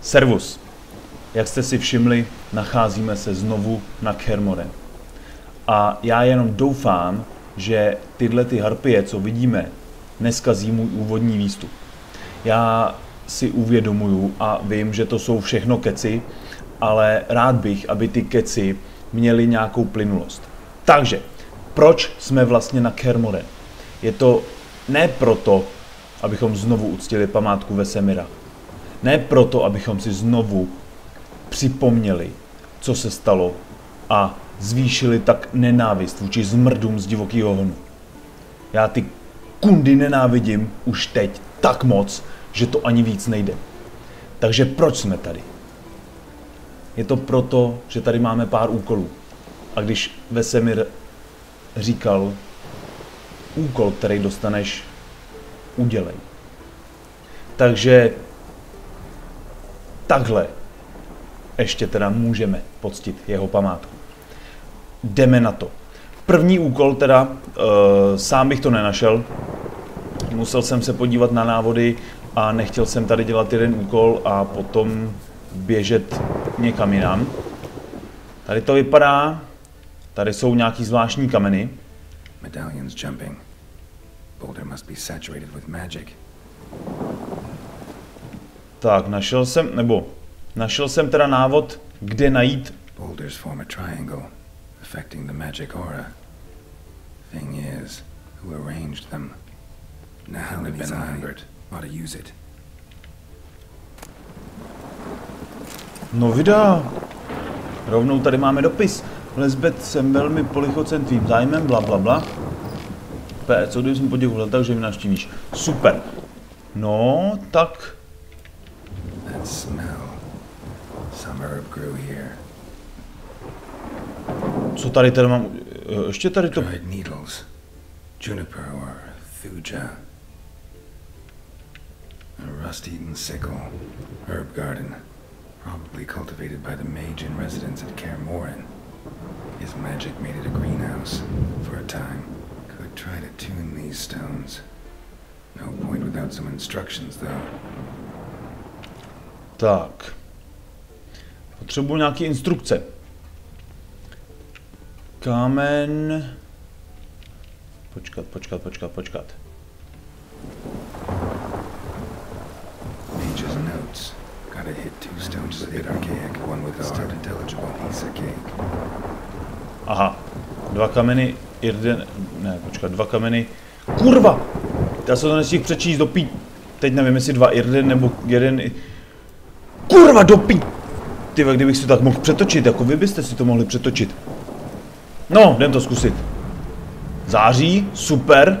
Servus. Jak jste si všimli, nacházíme se znovu na Kermoren. A já jenom doufám, že tyhle ty harpie, co vidíme, neskazí můj úvodní výstup. Já si uvědomuju a vím, že to jsou všechno keci, ale rád bych, aby ty keci měly nějakou plynulost. Takže, proč jsme vlastně na Kermoren? Je to ne proto, abychom znovu uctili památku Vesemira. Ne proto, abychom si znovu připomněli, co se stalo a zvýšili tak nenávist vůči zmrdům z divokého honu. Já ty kundy nenávidím už teď tak moc, že to ani víc nejde. Takže proč jsme tady? Je to proto, že tady máme pár úkolů. A když Vesemir říkal, úkol, který dostaneš, udělej. Takže takhle ještě teda můžeme poctit jeho památku. Jdeme na to. První úkol teda, e, sám bych to nenašel, musel jsem se podívat na návody a nechtěl jsem tady dělat jeden úkol a potom běžet někam jinam. Tady to vypadá, tady jsou nějaký zvláštní kameny. Medallions jumping. Boulder must be saturated with magic. Tak, našel jsem, nebo našel jsem teda návod, kde najít. Boulders form a triangle, affecting the magic aura. Thing is, who arranged them? Now been Lambert. Ought to use it. No vydá. Rovnou tady máme dopis. Lesbeth, jsem velmi polichocen tvým zájmem, bla bla bla. P, co když jsem poděkoval, takže mi navštívíš. Super. No, tak smell. Some herb grew here. co tady teda mám? Ještě tady to... Dried needles. Juniper or thuja. A rust-eaten sickle. Herb garden. Probably cultivated by the mage in residence at Kaer. His magic made it a greenhouse for a time. Could try to tune these stones. No point without some instructions, though. Tak. Potřebuji nějaké instrukce. Kámen... Počkat, počkat, počkat, počkat. Mage's notes. Gotta hit two stones a bit archaic, one with still intelligible piece of cake. Aha. Dva kameny, jeden... Ne, počkat, dva kameny. Kurva! Já se to nestihl přečíst do pí... Teď nevím, jestli dva jeden nebo jeden... Kurva, do pí... Ty, kdybych si to tak mohl přetočit, jako vy byste si to mohli přetočit. No, jdem to zkusit. Září, super.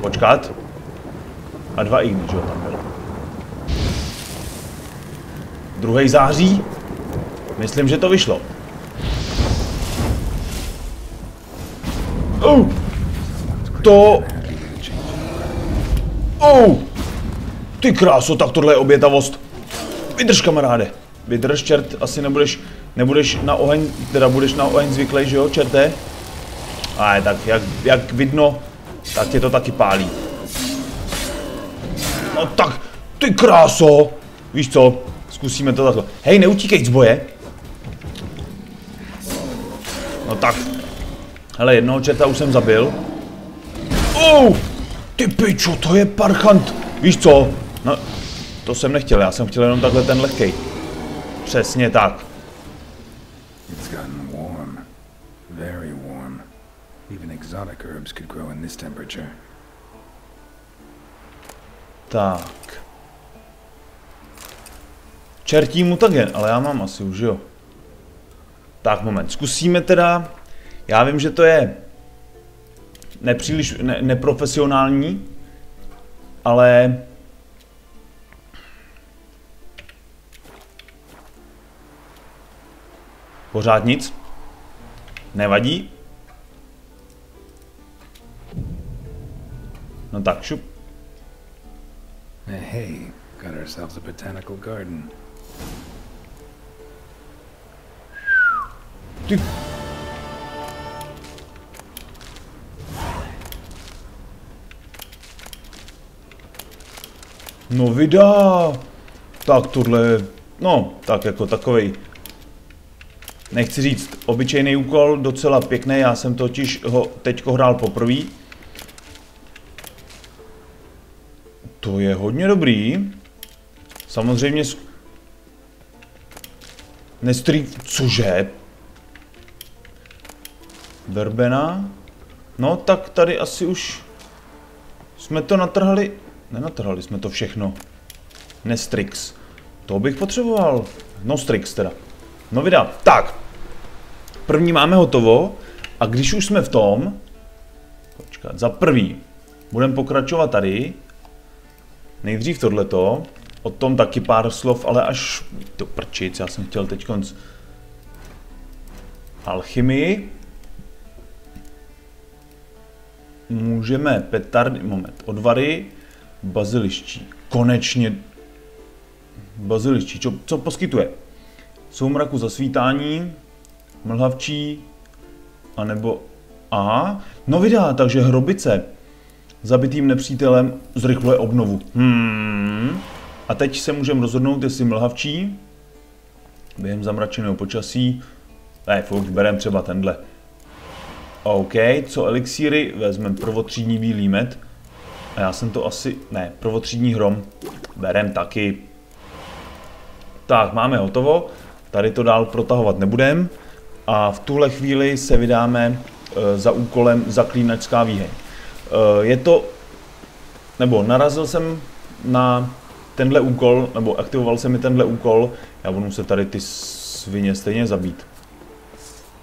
Počkat. A dva igny, že jo, tam byl. Druhý září. Myslím, že to vyšlo. Oh, to... Oh, ty kráso, tak tohle je obětavost. Vydrž, kamaráde. Vydrž, čert, asi nebudeš, nebudeš na oheň, teda budeš na oheň zvyklý, že jo, čerte? Ale tak, jak, jak vidno, tak tě to taky pálí. No tak, ty kráso. Víš co, zkusíme to takhle. Hej, neutíkej z boje. No tak. Hele, jednoho čerta už jsem zabil. Oh, ty pičo, to je parchant. Víš co? No, to jsem nechtěl, já jsem chtěl jenom takhle ten lehkej. Přesně tak. It's gotten warm. Very warm. Even exotic herbs could grow in this temperature. Tak. Čertí mutagen, ale já mám asi už, jo. Tak, moment, zkusíme teda. Já vím, že to je nepříliš ne, neprofesionální, ale pořád nic. Nevadí. No tak, šup. Hey, got ourselves a botanical garden. Ty... No vydá. Tak tohle no, tak jako takovej, nechci říct, obyčejný úkol, docela pěkný, já jsem totiž ho teďko hrál poprvé. To je hodně dobrý. Samozřejmě... Nestrý... Cože? Verbena? No, tak tady asi už jsme to natrhali. Nenatrhali jsme to všechno. Nestrix. To bych potřeboval. Nostrix teda. No vydá. Tak. První máme hotovo. A když už jsme v tom, počkat, za prvý, budeme pokračovat tady. Nejdřív tohleto. O tom taky pár slov, ale až to prčic, já jsem chtěl teď konc alchymii. Můžeme petardy, moment, odvary, baziliští. Konečně baziliští, co, co poskytuje? Soumraku zasvítání, mlhavčí, anebo... Aha, no vydá, takže hrobice. Zabitým nepřítelem zrychluje obnovu. Hmm. A teď se můžeme rozhodnout, jestli mlhavčí během zamračeného počasí. Ne, fuk, berem třeba tenhle. OK, co elixíry? Vezmeme prvotřídní bílý med. A já jsem to asi... Ne, prvotřídní hrom. Berem taky. Tak, máme hotovo. Tady to dál protahovat nebudem. A v tuhle chvíli se vydáme e, za úkolem zaklínačská výheň. E, je to... Nebo narazil jsem na tenhle úkol, nebo aktivoval se mi tenhle úkol, já budu muset tady ty svině stejně zabít.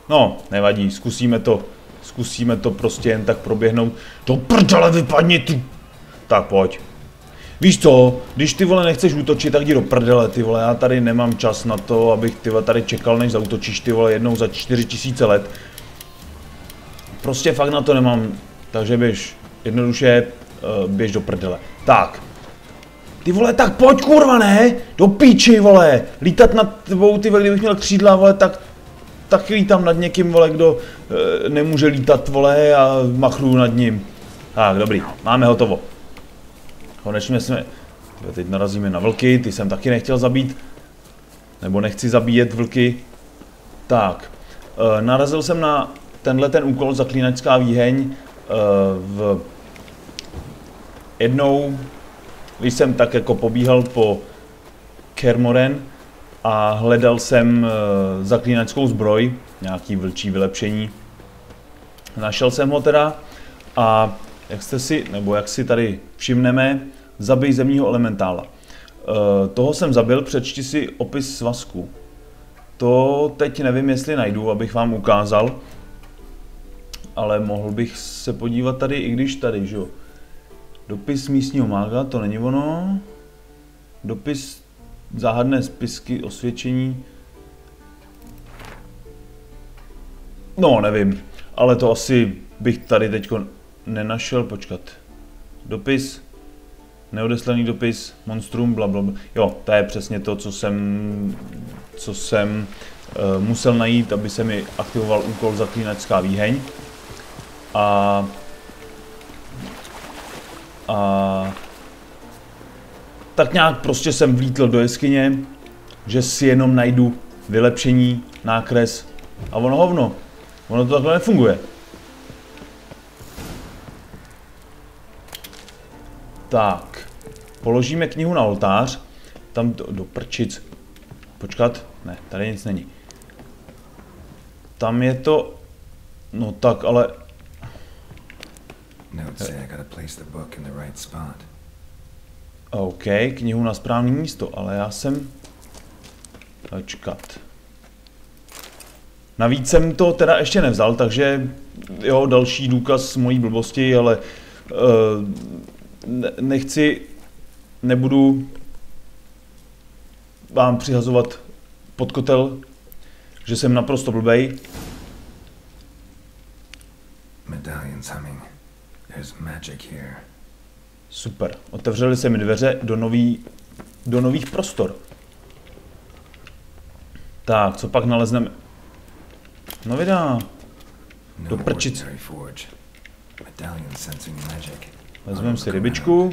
No, nevadí, zkusíme to, zkusíme to prostě jen tak proběhnout. To prdele vypadni ty! Tak pojď. Víš co, když ty vole nechceš útočit, tak jdi do prdele ty vole, já tady nemám čas na to, abych ty vole tady čekal, než zautočíš ty vole jednou za 4000 let. Prostě fakt na to nemám, takže běž, jednoduše uh, běž do prdele. Tak, ty vole, tak pojď kurva, ne? Do píči, vole. Lítat nad tebou, ty vole, kdybych měl křídla, vole, tak tak lítám nad někým, vole, kdo e, nemůže lítat, vole, a machru nad ním. Tak, dobrý, máme hotovo. Konečně jsme, teď narazíme na vlky, ty jsem taky nechtěl zabít. Nebo nechci zabíjet vlky. Tak, e, narazil jsem na tenhle ten úkol, zaklínačská výheň, e, v jednou když jsem tak jako pobíhal po Kermoren a hledal jsem uh, zaklínačskou zbroj, nějaký vlčí vylepšení. Našel jsem ho teda a jak jste si, nebo jak si tady všimneme, zabij zemního elementála. Uh, toho jsem zabil, přečti si opis svazku. To teď nevím, jestli najdu, abych vám ukázal, ale mohl bych se podívat tady, i když tady, že jo. Dopis místního mága, to není ono. Dopis záhadné spisky, osvědčení. No, nevím, ale to asi bych tady teď nenašel, počkat. Dopis, neodeslaný dopis, monstrum, bla, bla, bla. Jo, to je přesně to, co jsem, co jsem uh, musel najít, aby se mi aktivoval úkol zaklínačská výheň. A a tak nějak prostě jsem vlítl do jeskyně, že si jenom najdu vylepšení, nákres a ono hovno. Ono to takhle nefunguje. Tak, položíme knihu na oltář, tam do, do prčic. Počkat, ne, tady nic není. Tam je to, no tak, ale. OK, knihu na správné místo, ale já jsem... Počkat. Navíc jsem to teda ještě nevzal, takže jo, další důkaz mojí blbosti, ale uh, nechci, nebudu vám přihazovat pod kotel, že jsem naprosto blbej. Medallion's humming. There's magic here. Super. Otevřely se mi dveře do, nový, do nových prostor. Tak, co pak nalezneme? No vydá. Do prčic. Medallion sensing magic. Vezmeme si rybičku.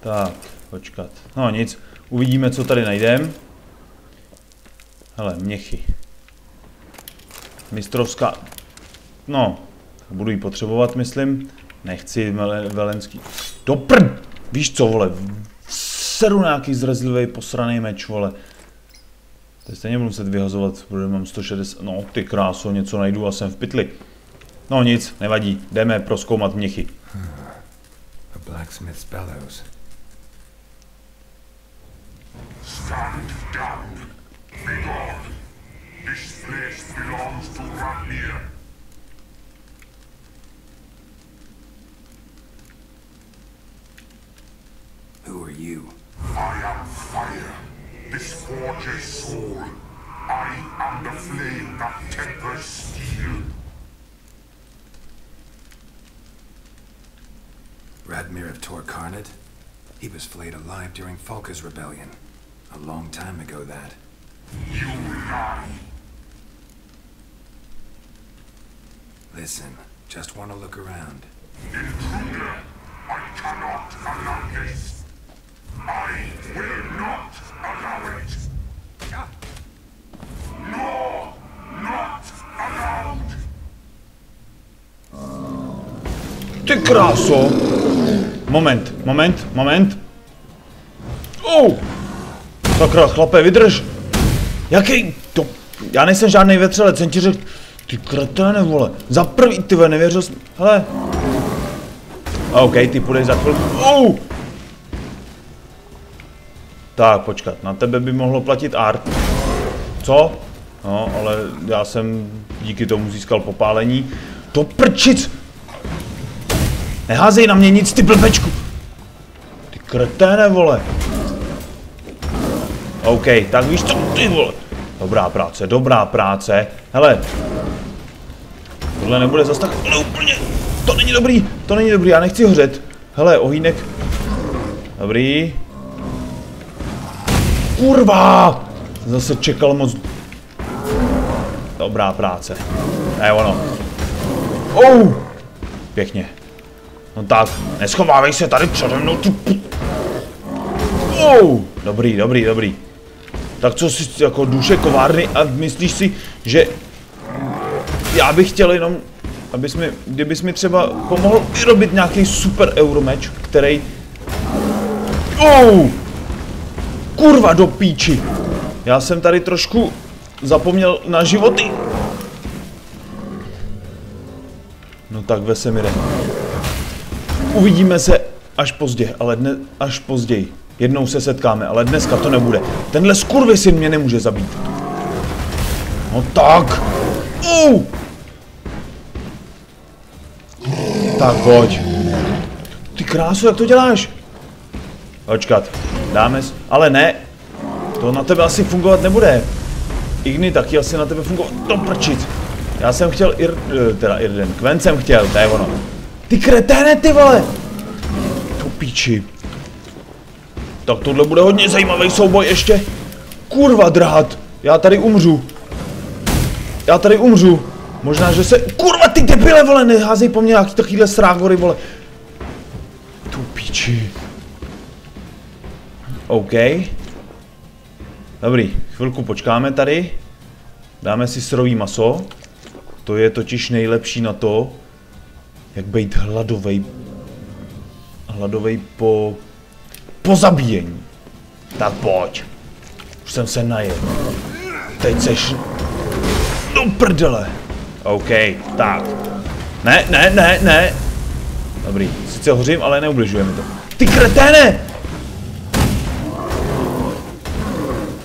Tak, počkat. No nic. Uvidíme, co tady najdeme. Hele, měchy. Mistrovská... No, budu ji potřebovat, myslím. Nechci velenský. Do prd! Víš co, vole? Seru nějaký zrazlivý posraný meč, vole. Teď stejně budu muset vyhazovat, protože mám 160... No, ty kráso, něco najdu a jsem v pytli. No nic, nevadí. Jdeme proskoumat měchy. A blacksmith's bellows. Stand down. Be gone. This place belongs to. Who are you? I am fire. This forges soul. I am the flame that tempers steel. Radmir of Torcarnad? He was flayed alive during Falka's rebellion. A long time ago, that. You lie. Listen, just want to look around. Intruder, I cannot allow this. I will not allow it. No, not allowed. Ty kráso! Moment, moment, moment. Oh! Sakra, chlape, vydrž! Jaký to... Já nejsem žádný vetřelec, jsem ti řekl... Ty kreténe, vole. Za prvý, ty vole, nevěřil jsem... Hele. OK, ty půjdeš za chvilku. Oh! Tak, počkat, na tebe by mohlo platit art. Co? No, ale já jsem díky tomu získal popálení. To prčic! Neházej na mě nic, ty blbečku! Ty kreténe, vole. OK, tak víš co, ty vole. Dobrá práce, dobrá práce. Hele. Tohle nebude zas tak úplně. To není dobrý, to není dobrý, já nechci hořet. Hele, ohýnek. Dobrý. Kurva! Zase čekal moc. Dobrá práce. To je ono. Oh! Pěkně. No tak, neschovávej se tady přede mnou, tu Oh! Dobrý, dobrý, dobrý. Tak co si jako duše kovárny a myslíš si, že já bych chtěl jenom, abys mi, kdybys mi třeba pomohl vyrobit nějaký super euromeč, který... Oh! Kurva do píči! Já jsem tady trošku zapomněl na životy. No tak Vesemire. Uvidíme se až pozdě, ale dne, až později. Jednou se setkáme, ale dneska to nebude. Tenhle syn mě nemůže zabít. No tak. Uh! Tak pojď. Ty krásu, jak to děláš? Počkat, dáme s... Ale ne, to na tebe asi fungovat nebude. Igni taky asi na tebe fungovat. To prčit. Já jsem chtěl Ir... Eh, teda Irden. Kven jsem chtěl, to je ono. Ty kreténe, ty vole! To píči. Tak tohle bude hodně zajímavý souboj ještě. Kurva drát, já tady umřu. Já tady umřu. Možná, že se... Kurva, ty debile, vole, neházej po mně nějaký takovýhle srágory, vole. Tu píči. OK. Dobrý, chvilku počkáme tady. Dáme si srový maso. To je totiž nejlepší na to, jak být hladovej. Hladovej po po zabíjení. Tak pojď. Už jsem se najel. Teď seš... Do prdele. OK, tak. Ne, ne, ne, ne. Dobrý, sice hořím, ale neubližuje mi to. Ty kreténe!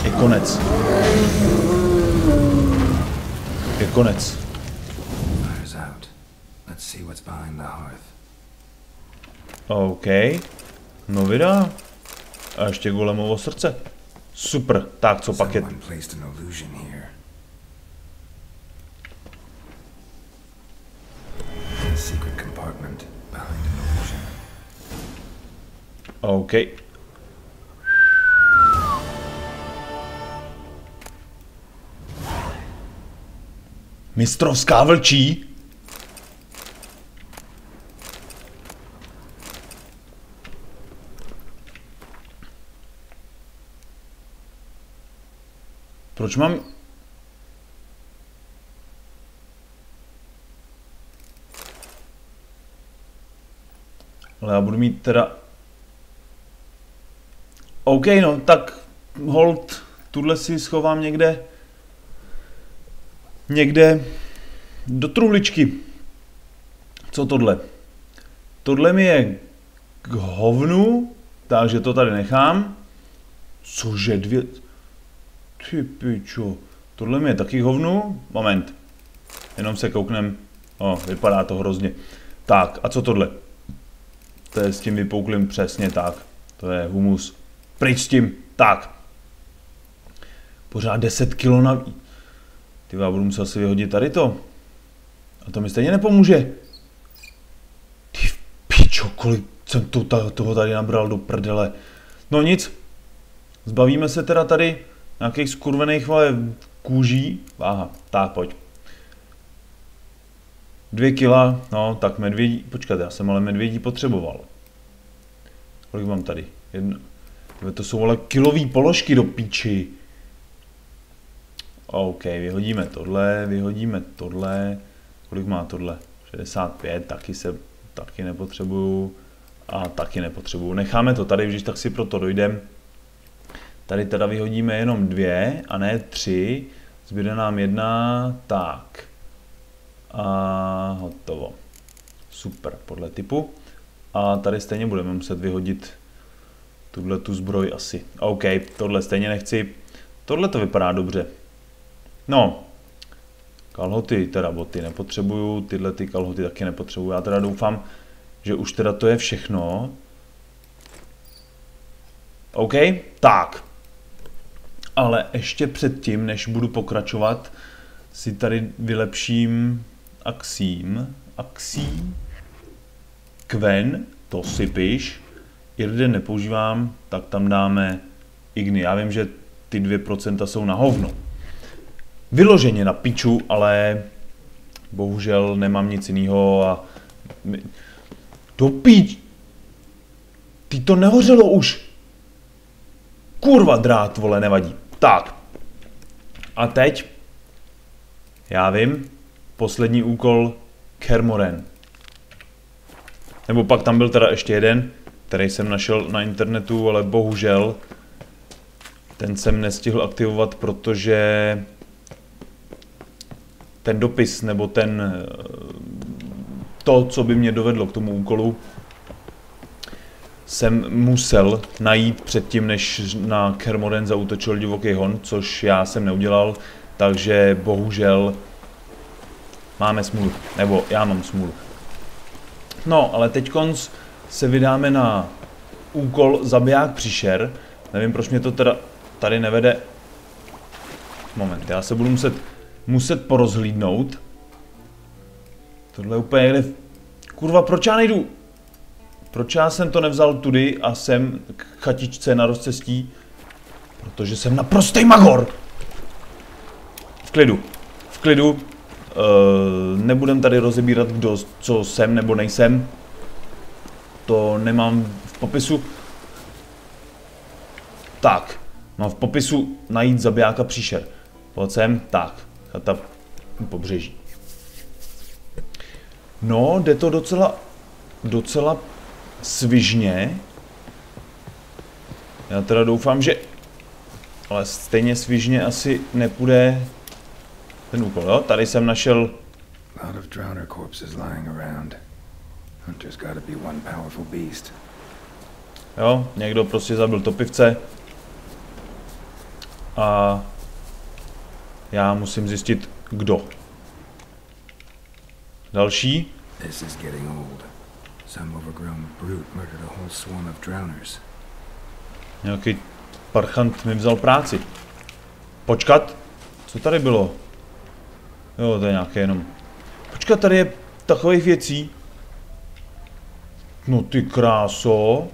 Je konec. Je konec. OK. No vydá. A ještě golemovo srdce. Super, tak co pak je? OK. Mistrovská vlčí? Proč mám... Ale já budu mít teda... OK, no, tak hold, tuhle si schovám někde... Někde do truhličky. Co tohle? Tohle mi je k hovnu, takže to tady nechám. Cože dvě... Ty pičo. Tohle mi je taky hovnu. Moment. Jenom se kouknem. O, vypadá to hrozně. Tak, a co tohle? To je s tím vypouklým přesně tak. To je humus. Pryč s tím. Tak. Pořád 10 kilo na... Ty já budu muset asi vyhodit tady to. A to mi stejně nepomůže. Ty pičo, kolik jsem to, toho tady nabral do prdele. No nic. Zbavíme se teda tady nějakých skurvených vole kůží. Aha, tak pojď. Dvě kila, no tak medvědí, počkat, já jsem ale medvědí potřeboval. Kolik mám tady? Jedno. To jsou ale kilový položky do píči. OK, vyhodíme tohle, vyhodíme tohle. Kolik má tohle? 65, taky se, taky nepotřebuju. A taky nepotřebuju. Necháme to tady, když tak si proto dojdem. Tady teda vyhodíme jenom dvě a ne tři. Zbyde nám jedna, tak. A hotovo. Super, podle typu. A tady stejně budeme muset vyhodit tuhle tu zbroj asi. OK, tohle stejně nechci. Tohle to vypadá dobře. No, kalhoty, teda boty nepotřebuju, tyhle ty kalhoty taky nepotřebuju. Já teda doufám, že už teda to je všechno. OK, tak. Ale ještě předtím, než budu pokračovat, si tady vylepším Axím. Axí. Kven, to si piš. Irden nepoužívám, tak tam dáme Igny. Já vím, že ty 2% jsou na hovno. Vyloženě na piču, ale bohužel nemám nic jiného a... Do píč! Ty to nehořelo už! Kurva drát, vole, nevadí. Tak. A teď, já vím, poslední úkol Kermoren. Nebo pak tam byl teda ještě jeden, který jsem našel na internetu, ale bohužel ten jsem nestihl aktivovat, protože ten dopis nebo ten to, co by mě dovedlo k tomu úkolu, jsem musel najít předtím, než na Kermoren zautočil divoký hon, což já jsem neudělal, takže bohužel máme smůlu, nebo já mám smůlu. No, ale teď se vydáme na úkol zabiják příšer. Nevím, proč mě to teda tady nevede. Moment, já se budu muset, muset porozhlídnout. Tohle je úplně někde... Kurva, proč já nejdu? Proč já jsem to nevzal tudy a jsem k chatičce na rozcestí? Protože jsem naprostý magor! V klidu. V klidu. Uh, nebudem tady rozebírat, kdo, co jsem nebo nejsem. To nemám v popisu. Tak. Mám v popisu najít zabijáka příšer. Pojď sem. Tak. Chata pobřeží. No, jde to docela, docela svižně. Já teda doufám, že... Ale stejně svižně asi nepůjde ten úkol, jo? Tady jsem našel... Lot of drowner corpses lying around. Hunter's gotta be one powerful beast. Jo, někdo prostě zabil topivce. A já musím zjistit, kdo. Další. This is getting old. Some overgrown brute murdered a whole swarm of drowners. Nějaký parchant mi vzal práci. Počkat, co tady bylo? Jo, to je nějaké jenom... Počkat, tady je takových věcí. No ty kráso.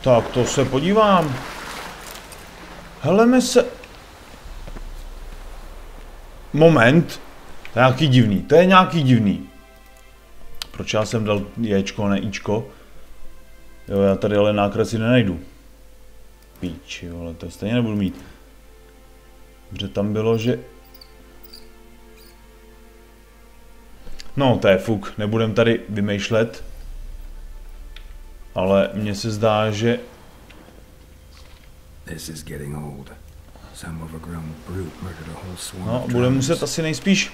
Tak to se podívám. Heleme se... Moment. To je nějaký divný. To je nějaký divný. Proč já jsem dal Jčko, ne Ičko? Jo, já tady ale nákresy nenajdu. píči, ale to stejně nebudu mít. Protože tam bylo, že... No, to je fuk, nebudem tady vymýšlet. Ale mně se zdá, že... This is getting old. Some overgrown brute murdered a whole swarm No, drones. muset asi nejspíš...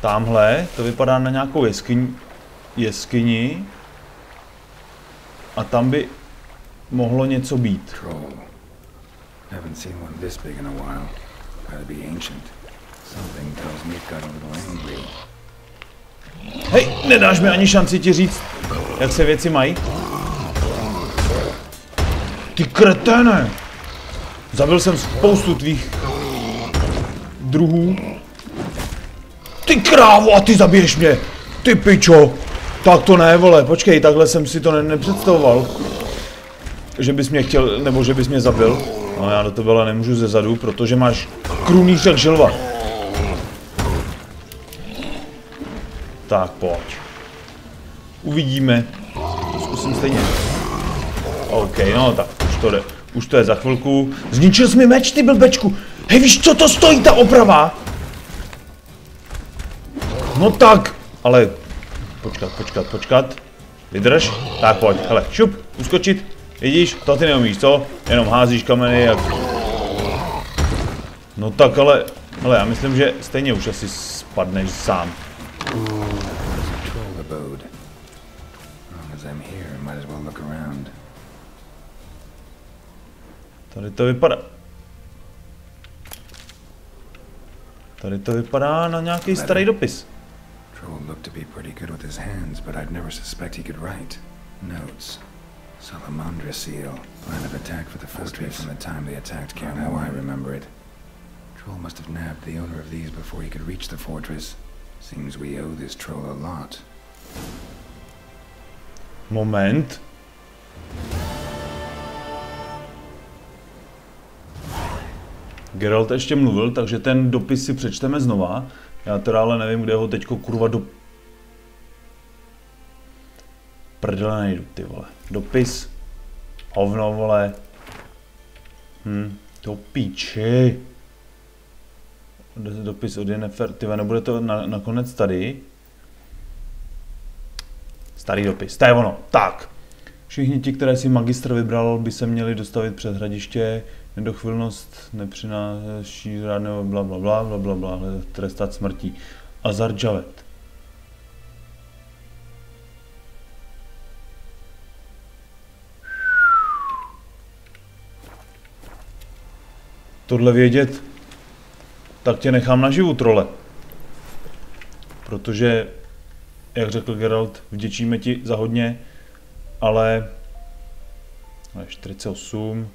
Tamhle, to vypadá na nějakou jeskyni, jeskyni. A tam by mohlo něco být. Troll. Haven't seen one this big in a while. Gotta be ancient. Something tells me it got a little angry. Hej, nedáš mi ani šanci ti říct, jak se věci mají? Ty kreténe! Zabil jsem spoustu tvých druhů. Ty krávo, a ty zabiješ mě! Ty pičo! Tak to ne, vole, počkej, takhle jsem si to ne- nepředstavoval. Že bys mě chtěl, nebo že bys mě zabil. No já do tebe ale nemůžu ze zadu, protože máš krůný jak želva. Tak pojď. Uvidíme. Zkusím stejně. OK, no tak už to jde. Už to je za chvilku. Zničil jsi mi meč, ty blbečku. Hej, víš, co to stojí, ta oprava? No tak, ale... Počkat, počkat, počkat. Vydrž. Tak pojď, hele, šup, uskočit. Vidíš, to ty neumíš, co? Jenom házíš kameny jak... No tak ale, hele, já myslím, že stejně už asi spadneš sám. Tady to vypadá... Tady to vypadá na nějaký starý dopis. Troll looked to be pretty good with his hands, but I'd never suspect he could write. Notes. Salamandra seal. Plan of attack for the fortress from the time they attacked Cairn. How I remember it. Troll must have nabbed the owner of these before he could reach the fortress. Seems we owe this troll a lot. Moment. Geralt ještě mluvil, takže ten dopis si přečteme znova. Já teda ale nevím, kde ho teďko kurva do... Prdele nejdu, ty vole. Dopis. Hovno, vole. Hm, to píči. Dopis od Jennifer, tyve, nebude to na, nakonec tady. Starý dopis, to je ono. Tak. Všichni ti, které si magistr vybral, by se měli dostavit před hradiště. Nedochvilnost nepřináší žádného bla bla bla bla bla bla, trestat smrtí. Azar Javet. Tohle vědět, tak tě nechám naživu, trole. Protože jak řekl Geralt, vděčíme ti za hodně, ale... ale 48.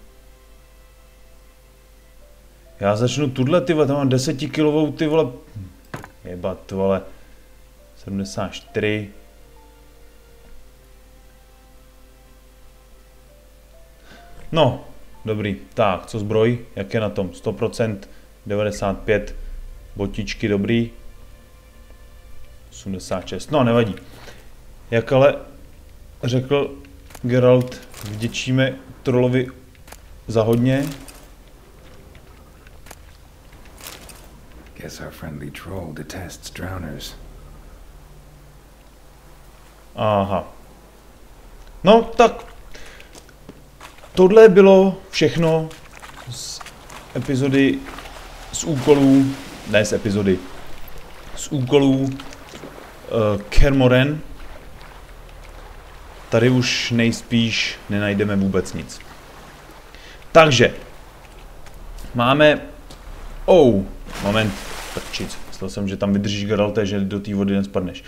Já začnu tuhle, ty vole, tam mám 10 kilovou, ty vole... Jebat, vole. 74. No, dobrý. Tak, co zbroj? Jak je na tom? 100%, 95. Botičky dobrý. 86. No, nevadí. Jak ale řekl Geralt, vděčíme trolovi za hodně. Guess our friendly troll detests drowners. Aha. No, tak tohle bylo všechno z epizody, z úkolů, ne z epizody, z úkolů uh, Kermoren. Tady už nejspíš nenajdeme vůbec nic. Takže, máme... Oh, moment, prčic. Myslel jsem, že tam vydržíš Geralte, že do té vody nespadneš.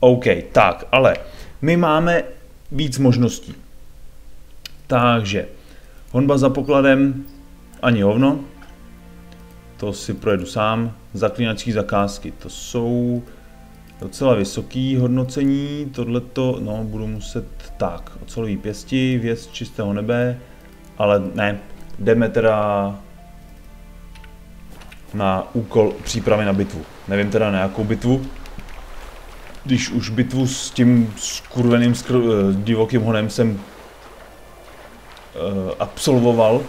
OK, tak, ale my máme víc možností. Takže, honba za pokladem, ani hovno. To si projedu sám. Zaklínačské zakázky, to jsou docela vysoký hodnocení. Tohleto, no, budu muset, tak, ocelový pěsti, věc čistého nebe, ale ne, jdeme teda na úkol přípravy na bitvu. Nevím teda na jakou bitvu, když už bitvu s tím skurveným skr- eh, divokým honem jsem absolvoval.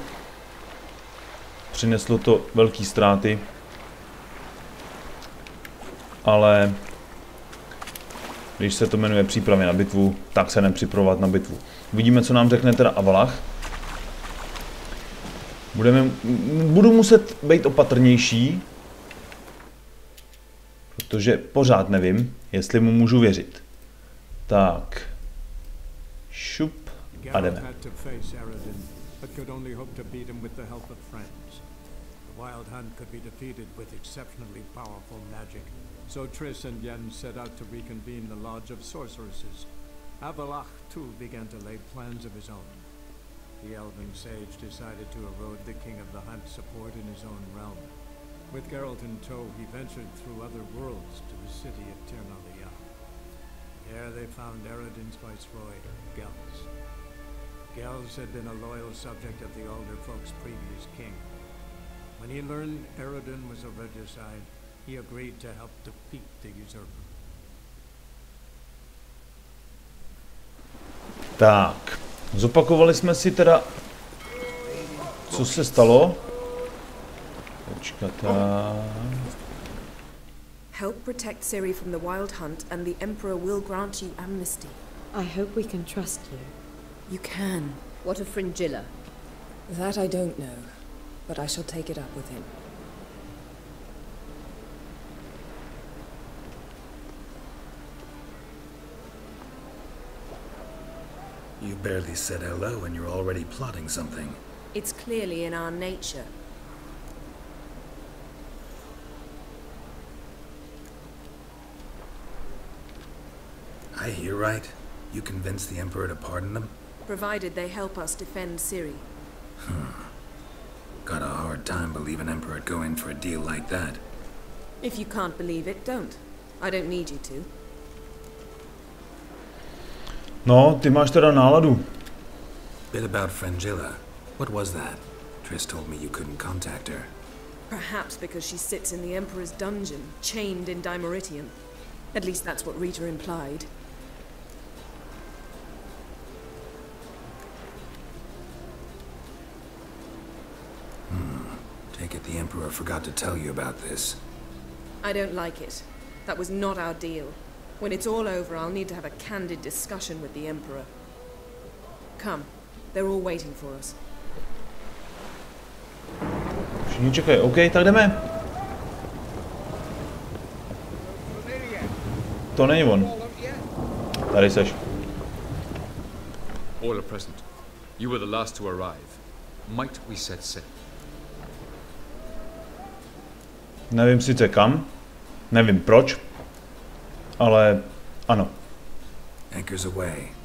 Přineslo to velké ztráty. Ale když se to jmenuje přípravy na bitvu, tak se nepřipravovat na bitvu. Vidíme, co nám řekne teda Avalach. Budeme, budu muset být opatrnější, protože pořád nevím, jestli mu můžu věřit. Tak. Šup a jdeme. Wild Hunt could be defeated with exceptionally powerful magic, so Triss and Yen set out to reconvene the Lodge of Sorceresses. Avalach, too, began to lay plans of his own. The Elven Sage decided to erode the King of the Hunt support in his own realm. With Geralt in tow, he ventured through other worlds to the city of Ternalia. There they found Eredin's viceroy, Gels. Gels had been a loyal subject of the Alder folk's previous king. When he learned Eredin was a regicide, he agreed to help defeat the usurper. Tak, zopakovali jsme si teda, co se stalo. Počkat. Help protect Ciri from the Wild Hunt and the Emperor will grant you amnesty. I hope we can trust you. You can. What of Fringilla? That I don't know, but I shall take it up with him. You barely said hello and you're already plotting something. It's clearly in our nature. I hear right. You convinced the Emperor to pardon them? Provided they help us defend Ciri. Hmm. Got a hard time believing Emperor'd go in for a deal like that. If you can't believe it, don't. I don't need you to. No, ty máš teda náladu. Bit about Frangilla. What was that? Triss told me you couldn't contact her. Perhaps because she sits in the Emperor's dungeon, chained in Dimeritium. At least that's what Rita implied. Hmm. Take it the Emperor forgot to tell you about this. I don't like it. That was not our deal. When it's all over, I'll need to have a candid discussion with the Emperor. Come. They're all waiting for us. Všichni čekají. OK, tak jdeme. To není on. Tady seš. All are present. You were the last to arrive. Might we set sail? Nevím sice kam, nevím proč, ale ano. Anchors away.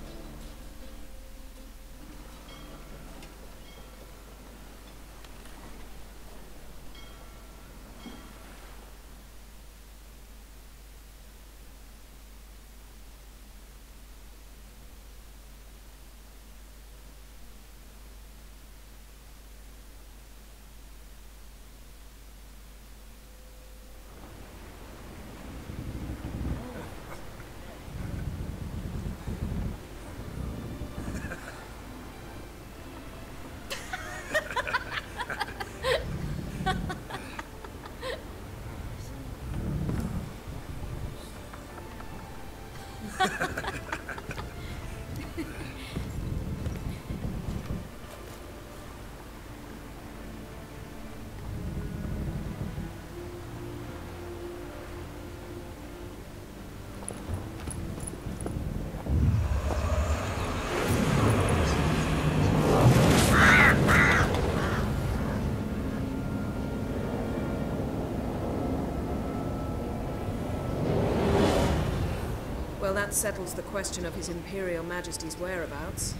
That settles the question of His Imperial Majesty's whereabouts.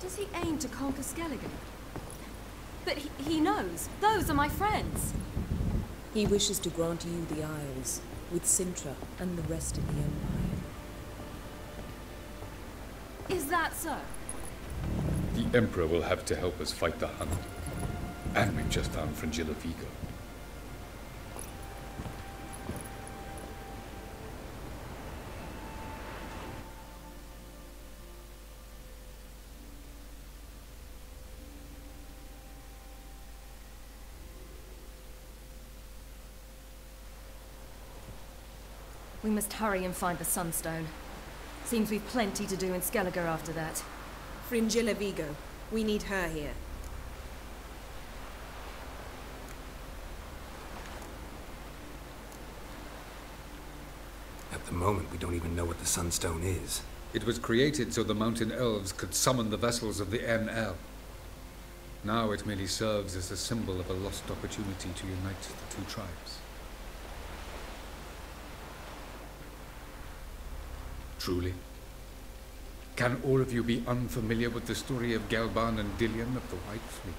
Does he aim to conquer Skellige? But he, he knows. Those are my friends. He wishes to grant you the Isles, with Sintra and the rest of the Empire. Is that so? The Emperor will have to help us fight the Hunt. And we've just found Frangilla Vigo. We must hurry and find the Sunstone. Seems we've plenty to do in Skelliger after that. Fringilla Vigo. We need her here. At the moment, we don't even know what the Sunstone is. It was created so the mountain elves could summon the vessels of the NL. Now it merely serves as a symbol of a lost opportunity to unite the two tribes. Truly? Can all of you be unfamiliar with the story of Gelban and Dillion of the White Fleet?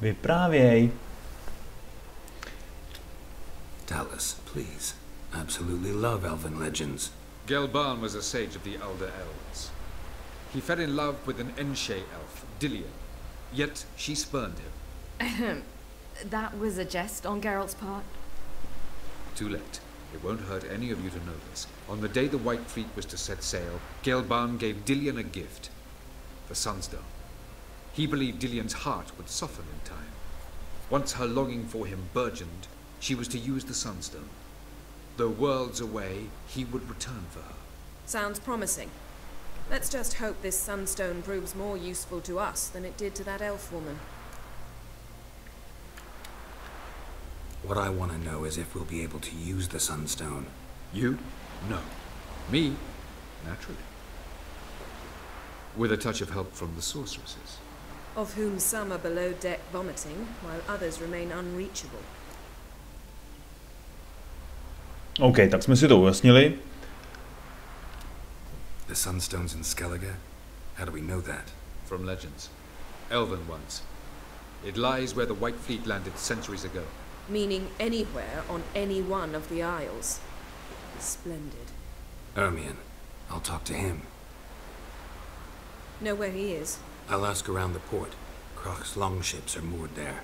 Vyprávěj. Tell us, please. Absolutely love elven legends. Gelban was a sage of the Elder Elves. He fell in love with an Enshe elf, Dillian. yet she spurned him. That was a jest on Geralt's part. Too late. It won't hurt any of you to know this. On the day the White Fleet was to set sail, Gelban gave Dillian a gift. The Sunstone. He believed Dillian's heart would soften in time. Once her longing for him burgeoned, she was to use the Sunstone. Though worlds away, he would return for her. Sounds promising. Let's just hope this sunstone proves more useful to us than it did to that elf woman. What I want to know is if we'll be able to use the Sunstone. You? No. Me? Naturally. With a touch of help from the sorceresses. Of whom some are below deck vomiting, while others remain unreachable. OK, tak jsme si to ujasnili. The Sunstone's in Skellige? How do we know that? From legends. Elven ones. It lies where the White Fleet landed centuries ago. Meaning anywhere on any one of the isles. Splendid. Ermion. I'll talk to him. Know where he is? I'll ask around the port. Croc's longships are moored there.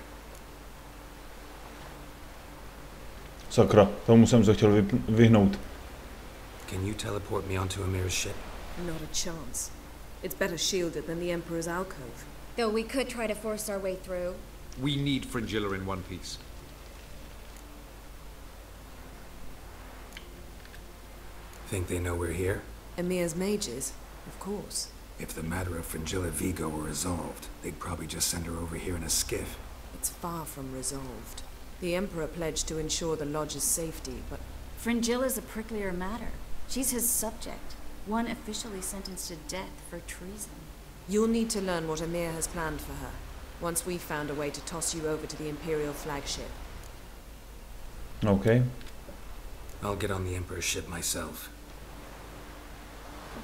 Sakra, tomu jsem se chtěl vyhnout. Can you teleport me onto Amir's ship? Not a chance. It's better shielded than the Emperor's alcove. Though we could try to force our way through. We need Fringilla in one piece. Think they know we're here? Emir's mages, of course. If the matter of Fringilla Vigo were resolved, they'd probably just send her over here in a skiff. It's far from resolved. The Emperor pledged to ensure the Lodge's safety, but Fringilla's a pricklier matter. She's his subject, one officially sentenced to death for treason. you'll need to learn what Amir has planned for her, once we've found a way to toss you over to the Imperial flagship. OK. I'll get on the Emperor's ship myself.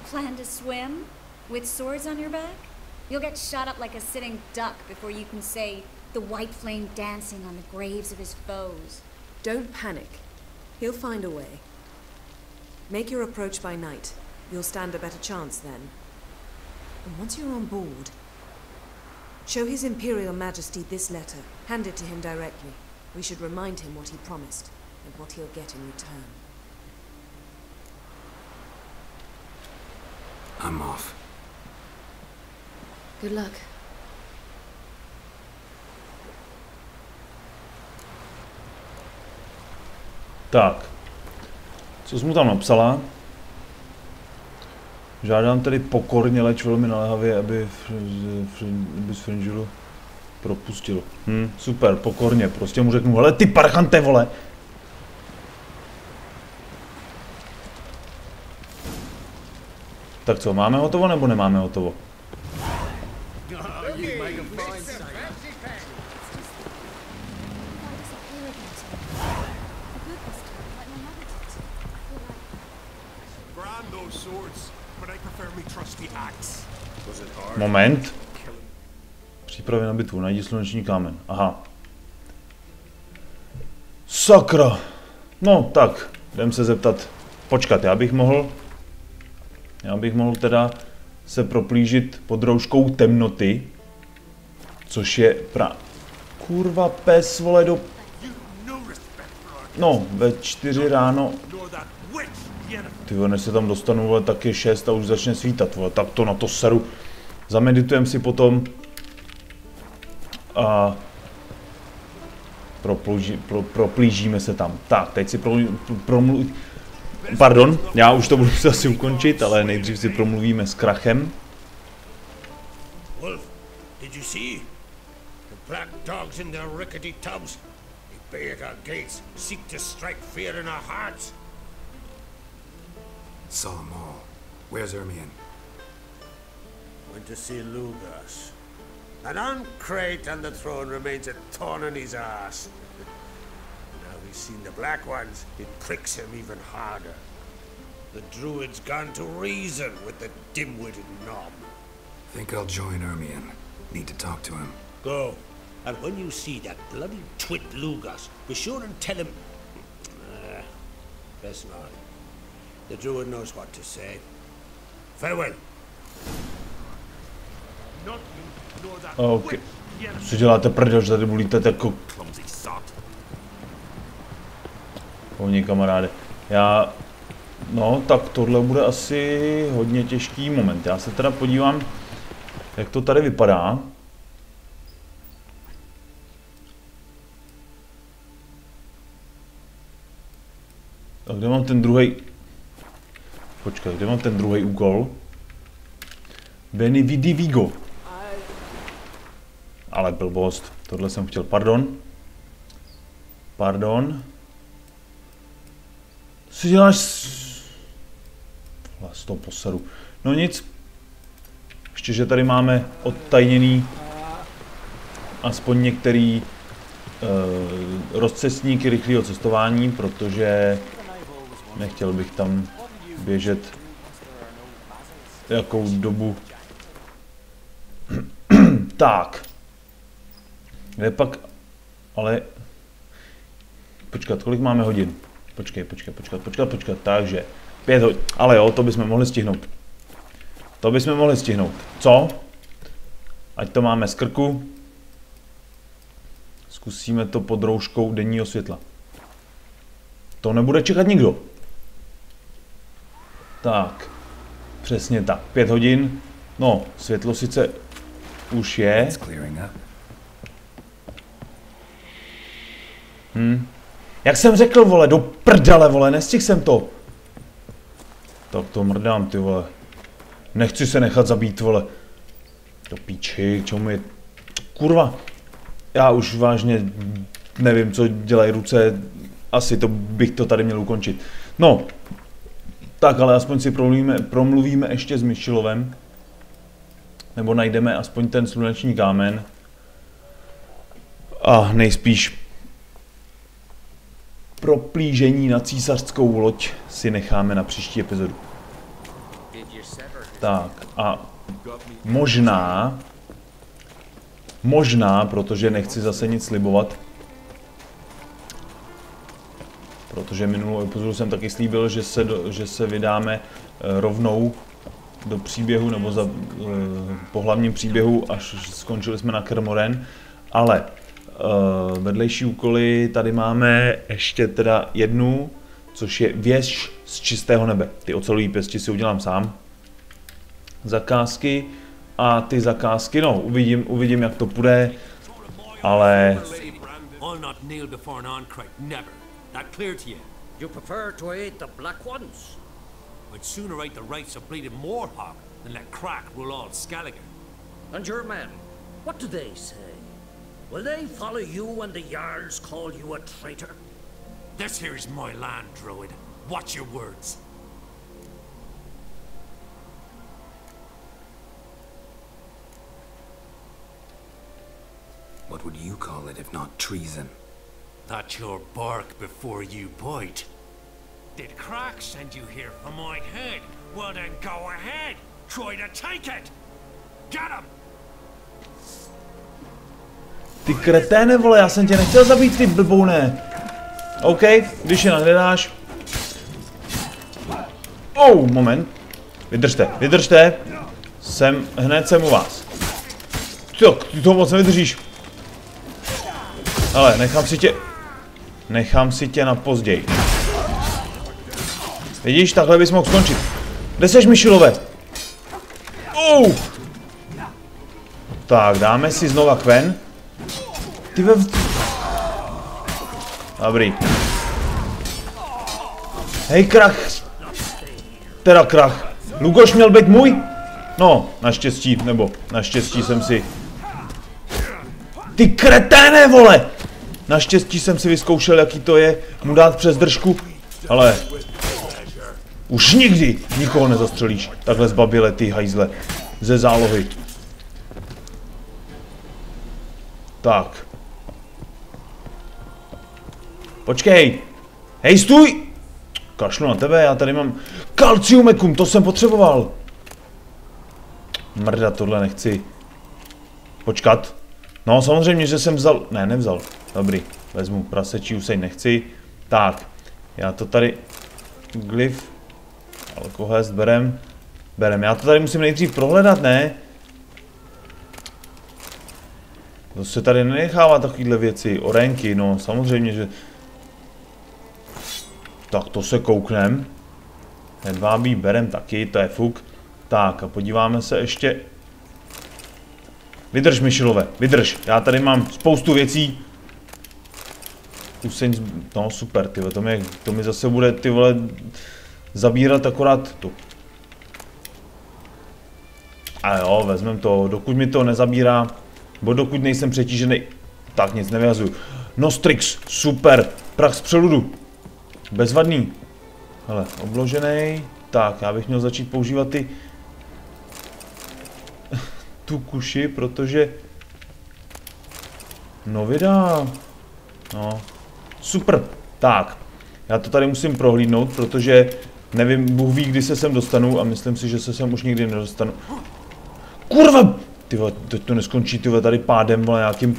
Plan to swim? With swords on your back? You'll get shot up like a sitting duck before you can say, the white flame dancing on the graves of his foes. Don't panic. He'll find a way. Make your approach by night. You'll stand a better chance then. And once you're on board, show His Imperial Majesty this letter. Hand it to him directly. We should remind him what he promised, and what he'll get in return. I'm off. Good luck. Tak. Co jsi mu tam napsala? Žádám tedy pokorně, leč velmi naléhavě, aby, z Fringilu propustil. Hm, super, pokorně. Prostě mu řeknu, hele ty parchante, vole. Tak co, máme hotovo nebo nemáme hotovo? Moment. Přípravy na bitvu, najdi sluneční kámen. Aha. Sakra. No tak, jdem se zeptat. Počkat, já bych mohl... Já bych mohl teda se proplížit pod rouškou temnoty. Což je pra... Kurva pes, vole, do... No No, ve čtyři ráno... Ty než se tam dostanu, vole, tak je šest a už začne svítat, vole, tak to na to seru. Zameditujeme si potom a propluži, pro, proplížíme se tam. Tak, teď si pro, promluv... Pardon, já už to budu asi ukončit, ale nejdřív si promluvíme s Krachem. Wolf, did you see? The black dogs in their rickety tubs. They bay at our gates, seek to strike fear in our hearts. Saw them all. Where's Ermion? Went to see Lugas. An uncrate on the throne remains a thorn in his ass. now he's seen the Black Ones, it pricks him even harder. The Druid's gone to reason with the dim-witted knob. Think I'll join Ermion. Need to talk to him. Go. And when you see that bloody twit Lugas, be sure and tell him... Uh, best not. The Druid knows what to say. Farewell. Not you, nor that Ok. witch, yellow Co děláte prdel, že tady bulíte jako. Pohni kamaráde. Já... No, tak tohle bude asi hodně těžký moment. Já se teda podívám, jak to tady vypadá. A kde mám ten druhý? Počkej, kde mám ten druhý úkol? Benny Vidi Vigo. Ale blbost. Tohle jsem chtěl, pardon. Pardon. Co děláš z toho. No nic. Ještě, že tady máme odtajněný aspoň některý uh, rozcestníky rychlého cestování, protože nechtěl bych tam běžet jakou dobu. tak. Kde pak, ale počkat, kolik máme hodin? Počkej, počkej, počkat, počkat, počkat, takže pět hodin, ale jo, to bychom mohli stihnout. To bychom mohli stihnout. Co? Ať to máme z krku. Zkusíme to pod rouškou denního světla. To nebude čekat nikdo. Tak, přesně tak, pět hodin. No, světlo sice už je. Up. Jak jsem řekl, vole, do prdele, vole, nestihl jsem to. Tak to mrdám, ty vole. Nechci se nechat zabít, vole. Do píči, k čemu je... Kurva. Já už vážně nevím, co dělají ruce. Asi to bych to tady měl ukončit. No. Tak, ale aspoň si promluvíme, promluvíme ještě s Myšilovem. Nebo najdeme aspoň ten sluneční kámen. A nejspíš proplížení na císařskou loď si necháme na příští epizodu. Tak a možná, možná, protože nechci zase nic slibovat, protože minulou epizodu jsem taky slíbil, že se, do, že se vydáme eh, rovnou do příběhu, nebo za, eh, po hlavním příběhu, až skončili jsme na Kermoren, ale Uh, vedlejší úkoly tady máme ještě teda jednu, což je věž z čistého nebe. Ty ocelové pěsti si udělám sám. Zakázky a ty zakázky, no uvidím, uvidím jak to půjde, ale I'll not kneel before an Oncrite, never. That clear to you? You prefer to aid the Black Ones? I'd sooner right the rights of bleeding Morhawk than let Crack rule all Skelliger. And your men, what do they say? Will they follow you when the Jarls call you a traitor? This here is my land, Druid. Watch your words. What would you call it if not treason? That's your bark before you bite. Did Crack send you here for my head? Well then go ahead. Try to take it. Get him! ty kreténe vole, já jsem tě nechtěl zabít ty blboune. OK, když je nahledáš. Oh, moment. Vydržte, vydržte. Jsem, hned jsem u vás. Jo, ty to moc nevydržíš. Ale nechám si tě... Nechám si tě na později. Vidíš, takhle bys mohl skončit. Kde seš, Myšilové? Oh! Tak, dáme si znova kven. Ty ve... Dobrý. Hej, krach. Teda krach. Lugoš měl být můj? No, naštěstí, nebo naštěstí jsem si... Ty kreténe, vole! Naštěstí jsem si vyzkoušel, jaký to je, mu dát přes držku, ale... Už nikdy nikoho nezastřelíš, takhle zbabile ty hajzle, ze zálohy. Tak. Počkej. Hej, stůj! Kašlu na tebe, já tady mám kalciumekum, to jsem potřeboval. Mrda, tohle nechci. Počkat. No samozřejmě, že jsem vzal, ne, nevzal. Dobrý, vezmu prasečí usej nechci. Tak, já to tady, glyf, alkohest, berem, berem. Já to tady musím nejdřív prohledat, ne? To se tady nenechává takovýhle věci, orenky, no samozřejmě, že... Tak to se kouknem. Hedvábí berem taky, to je fuk. Tak a podíváme se ještě... Vydrž, Myšilové, vydrž. Já tady mám spoustu věcí. Useň, no super, ty to mi, to mi zase bude, ty vole, zabírat akorát tu. A jo, vezmem to, dokud mi to nezabírá, bo dokud nejsem přetížený, tak nic nevyhazuju. Nostrix, super, prach z přeludu, bezvadný. Hele, obložený, tak, já bych měl začít používat ty tu kuši, protože no vydá. No, super. Tak, já to tady musím prohlídnout, protože nevím, Bůh ví, kdy se sem dostanu a myslím si, že se sem už nikdy nedostanu. Kurva! Ty teď to neskončí, ty tady pádem, vole, nějakým...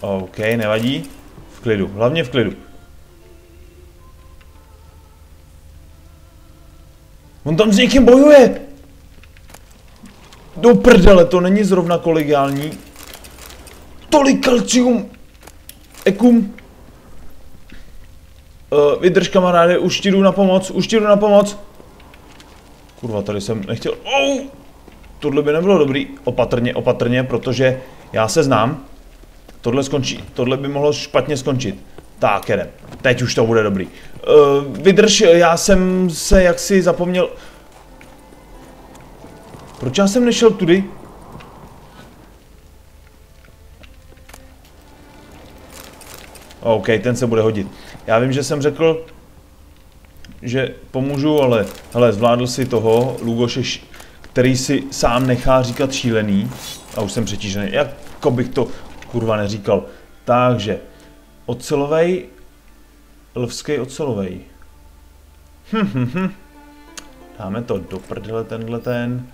OK, nevadí. V klidu, hlavně v klidu. On tam s někým bojuje! Do prdele, to není zrovna kolegiální. Tolik kalcium. Ekum. Uh, vydrž kamaráde, už ti jdu na pomoc, už ti jdu na pomoc. Kurva, tady jsem nechtěl. Oh! Tohle by nebylo dobrý. Opatrně, opatrně, protože já se znám. Tohle skončí, tohle by mohlo špatně skončit. Tak, jedem. Teď už to bude dobrý. Uh, vydrž, já jsem se jaksi zapomněl... Proč já jsem nešel tudy? OK, ten se bude hodit. Já vím, že jsem řekl, že pomůžu, ale hele, zvládl si toho Lugoše, který si sám nechá říkat šílený. A už jsem přetížený. Jako bych to kurva neříkal. Takže, ocelovej, lvský ocelovej. Hm, hm, hm. Dáme to do prdele tenhle ten.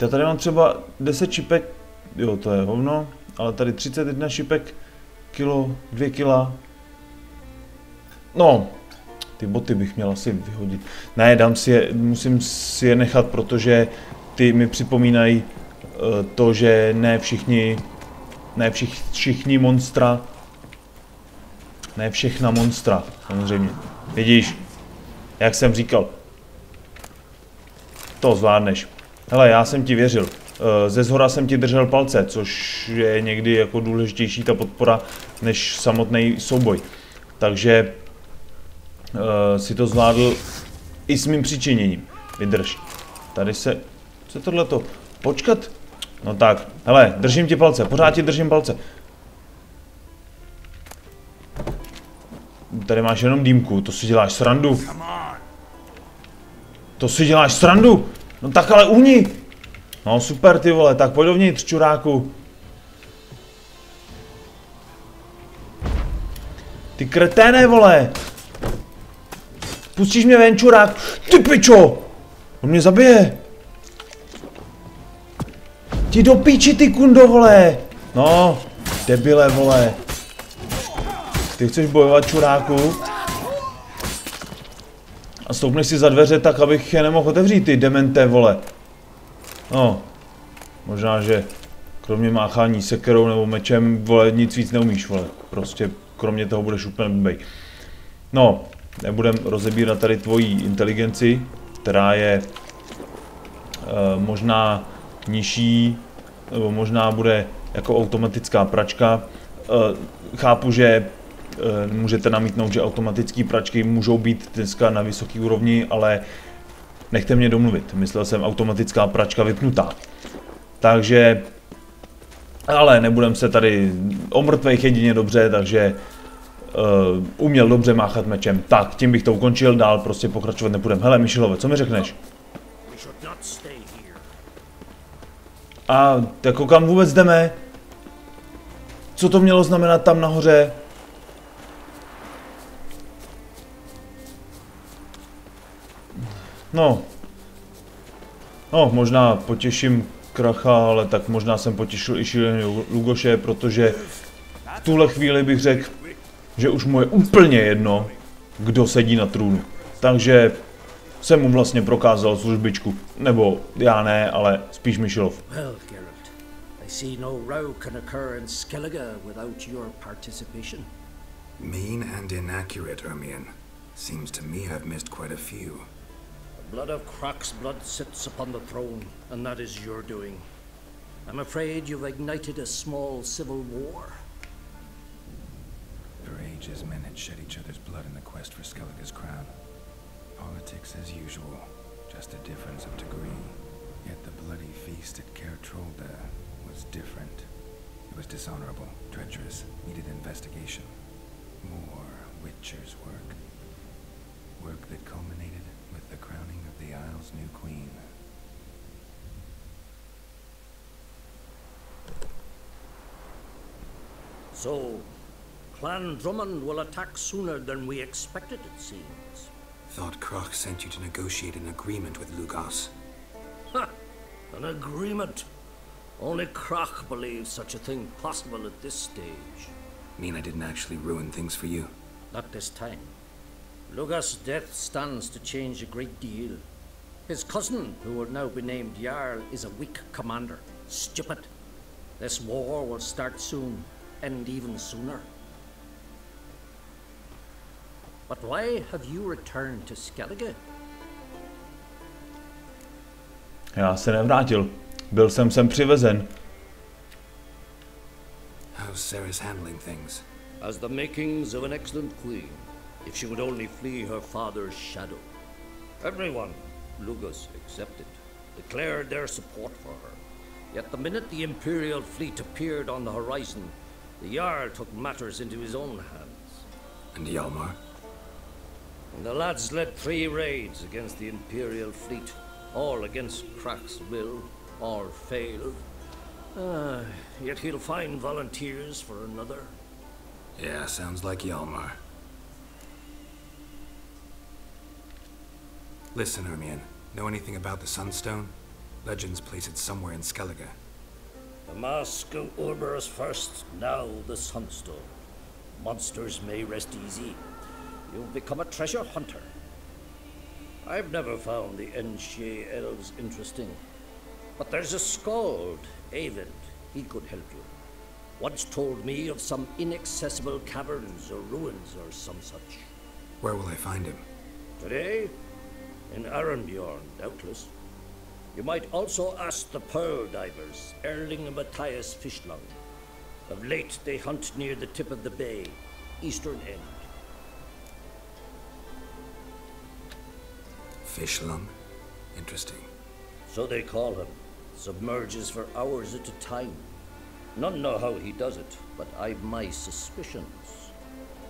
Já tady mám třeba 10 šipek, jo to je hovno, ale tady 31 šipek, kilo, 2 kila. No, ty boty bych měl asi vyhodit. Ne, dám si je, musím si je nechat, protože ty mi připomínají uh, to, že ne všichni, ne všich, všichni monstra, ne všechna monstra, samozřejmě. Vidíš, jak jsem říkal, to zvládneš. Hele, já jsem ti věřil. Eh, ze zhora jsem ti držel palce, což je někdy jako důležitější ta podpora než samotný souboj. Takže uh, si to zvládl i s mým přičiněním. Vydrž. Tady se... Co je tohleto? Počkat. No tak, hele, držím ti palce, pořád ti držím palce. Tady máš jenom dýmku, to si děláš srandu. To si děláš srandu. No tak ale uhni. No super ty vole, tak pojď dovnitř čuráku. Ty kreténe vole. Pustíš mě ven čurák. Ty pičo. On mě zabije. Ti do píči ty kundo vole. No, debile vole. Ty chceš bojovat čuráku? A stoupneš si za dveře tak, abych je nemohl otevřít, ty demente, vole. No, možná, že kromě máchání sekerou nebo mečem, vole, nic víc neumíš, vole. Prostě kromě toho budeš úplně blbej. No, nebudem rozebírat tady tvoji inteligenci, která je e, možná nižší nebo možná bude jako automatická pračka. Eh, chápu, že eh, můžete namítnout, že automatické pračky můžou být dneska na vysoké úrovni, ale nechte mě domluvit. Myslel jsem automatická pračka vypnutá. Takže, ale nebudem se tady o mrtvejch jedině dobře, takže uh, uměl dobře máchat mečem. Tak, tím bych to ukončil, dál prostě pokračovat nebudem. Hele, Mišilové, co mi řekneš? A jako kam vůbec jdeme? Co to mělo znamenat tam nahoře? No. No, možná potěším kracha, ale tak možná jsem potěšil i šíleného Lugoše, protože v tuhle chvíli bych řekl, že už mu je úplně jedno, kdo sedí na trůnu. Takže jsem mu vlastně prokázal službičku. Nebo já ne, ale spíš Mišilov. Well, Geralt, I see no row can occur in Skellige without your participation. Mean and inaccurate, Ermion. Seems to me I've missed quite a few. Blood of Croc's blood sits upon the throne, and that is your doing. I'm afraid you've ignited a small civil war. For ages, men had shed each other's blood in the quest for Skellige's crown. Politics as usual, just a difference of degree. Yet the bloody feast at Caer Trolda was different. It was dishonorable, treacherous, needed investigation. More Witcher's work. Work that culminated of new queen. So, Clan Drummond will attack sooner than we expected, it seems. Thought Kroch sent you to negotiate an agreement with Lugas. Ha! An agreement. Only Kroch believes such a thing possible at this stage. Mean I didn't actually ruin things for you? Not this time. Lugas' death stands to change a great deal. His cousin, who will now be named Jarl, is a weak commander. Stupid. This war will start soon, end even sooner. But why have you returned to Skellige? Já se nevrátil. Byl jsem sem přivezen. How's Sarah's handling things? As the makings of an excellent queen, if she would only flee her father's shadow. Everyone, Lugus accepted, declared their support for her. Yet the minute the Imperial fleet appeared on the horizon, the Jarl took matters into his own hands. And Hjalmar? And the lads led three raids against the Imperial fleet, all against Krak's will, all failed. Ah, yet he'll find volunteers for another. Yeah, sounds like Hjalmar. Listen, Ermion. Know anything about the Sunstone? Legends place it somewhere in Skellige. The mask of Urberus first, now the Sunstone. Monsters may rest easy. You've become a treasure hunter. I've never found the Enshe elves interesting. But there's a skald, Avid. He could help you. Once told me of some inaccessible caverns or ruins or some such. Where will I find him? Today? In Arenbjorn, doubtless. You might also ask the Pearl Divers, Erling and Matthias Fishlung. Of late, they hunt near the tip of the bay, eastern end. Fishlung? Interesting. So they call him. Submerges for hours at a time. None know how he does it, but I've my suspicions.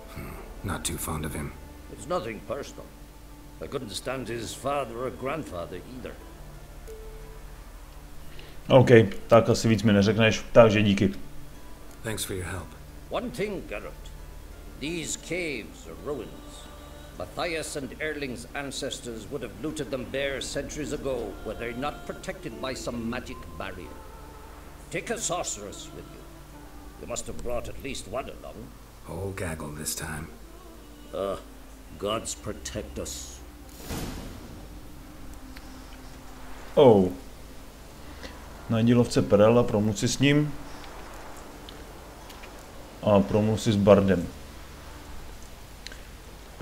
Hmm, not too fond of him. It's nothing personal. I couldn't stand his father or grandfather either. OK, tak asi víc mi neřekneš, takže díky. Thanks for your help. One thing, Geralt. These caves are ruins. Matthias and Erling's ancestors would have looted them bare centuries ago were they not protected by some magic barrier. Take a sorceress with you. You must have brought at least one along. Whole gaggle this time. Uh, gods protect us. Oh. Najdi lovce Perela, promluv si s ním. A promluv si s Bardem.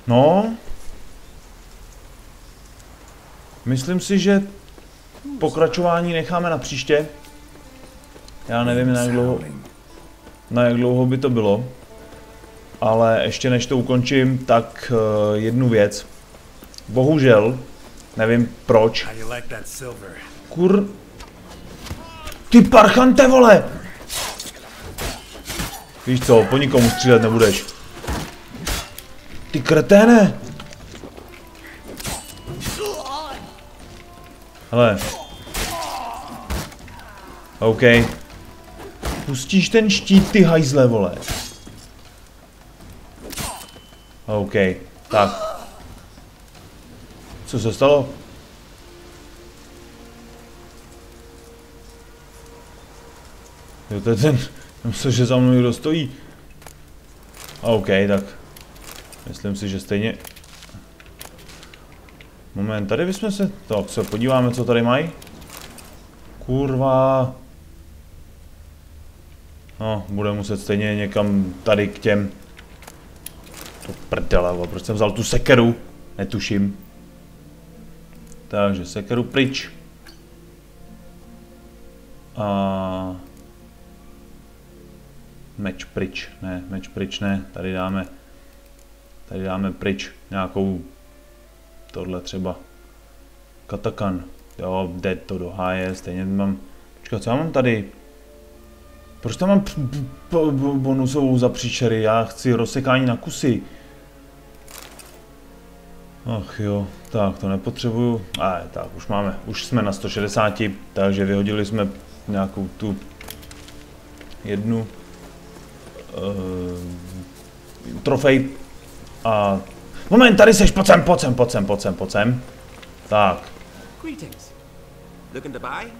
No. Myslím si, že pokračování necháme na příště. Já nevím, na jak dlouho, na jak dlouho by to bylo. Ale ještě než to ukončím, tak uh, jednu věc. Bohužel, nevím proč. Kur... Ty parchante, vole! Víš co, po nikomu střílet nebudeš. Ty kreténe! Hele. OK. Pustíš ten štít, ty hajzle, vole. OK, tak. Co se stalo? Jo, to je ten... Myslím, že za mnou někdo stojí. OK, tak. Myslím si, že stejně... Moment, tady bychom se... Tak se podíváme, co tady mají. Kurva. No, bude muset stejně někam tady k těm... To prdele, proč jsem vzal tu sekeru? Netuším. Takže sekeru pryč. A... Meč pryč, ne, meč pryč ne, tady dáme, tady dáme pryč nějakou, tohle třeba, katakan, jo, jde to do háje, stejně mám, počkat, co já mám tady, proč tam mám bonusovou za příčery, já chci rozsekání na kusy, Ach jo, tak to nepotřebuju. A tak, už máme, už jsme na 160, takže vyhodili jsme nějakou tu jednu uh, trofej a... Moment, tady seš, pojď sem, pojď sem, pojď sem, pojď sem, pojď sem. Tak. Greetings. Looking to buy?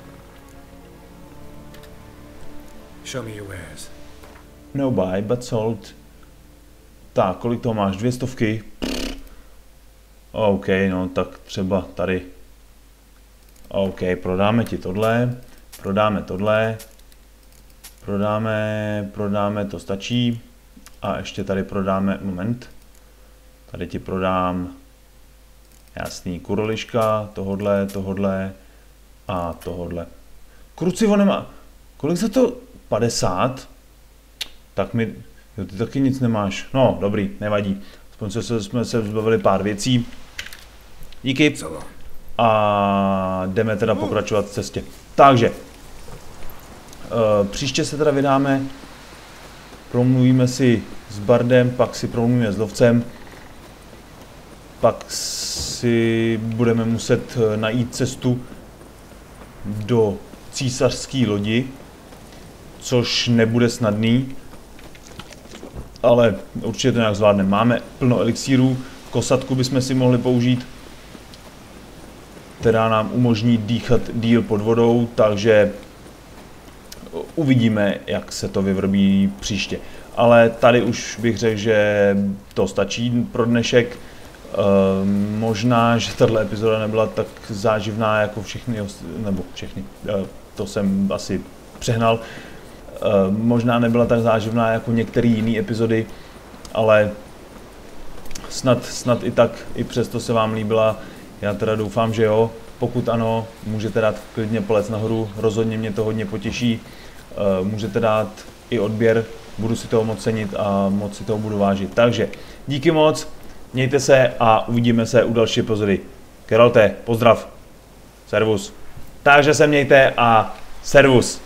Show me your wares. No buy, but sold. Tak, kolik toho máš? Dvě stovky? OK, no tak třeba tady. OK, prodáme ti tohle, prodáme tohle, prodáme, prodáme, to stačí. A ještě tady prodáme, moment, tady ti prodám, jasný, kuroliška, tohodle, tohodle a tohodle. Krucivo nemá, kolik za to? 50? Tak mi, jo, ty taky nic nemáš. No, dobrý, nevadí. Aspoň se, jsme se zbavili pár věcí. Díky. A jdeme teda pokračovat v cestě. Takže, uh, příště se teda vydáme, promluvíme si s Bardem, pak si promluvíme s lovcem, pak si budeme muset eh, najít cestu do císařské lodi, což nebude snadný, ale určitě to nějak zvládneme. Máme plno elixírů, kosatku bychom si mohli použít, která nám umožní dýchat díl pod vodou, takže uvidíme, jak se to vyvrbí příště. Ale tady už bych řekl, že to stačí pro dnešek. Ehm, možná, že tato epizoda nebyla tak záživná jako všechny, nebo všechny, eh, to jsem asi přehnal. Ehm, možná nebyla tak záživná jako některé jiné epizody, ale snad, snad i tak, i přesto se vám líbila. Já teda doufám, že jo. Pokud ano, můžete dát klidně palec nahoru, rozhodně mě to hodně potěší. Eh, můžete dát i odběr, budu si toho moc cenit a moc si toho budu vážit. Takže díky moc, mějte se a uvidíme se u další epizody. Kerolte, pozdrav, servus. Takže se mějte a servus.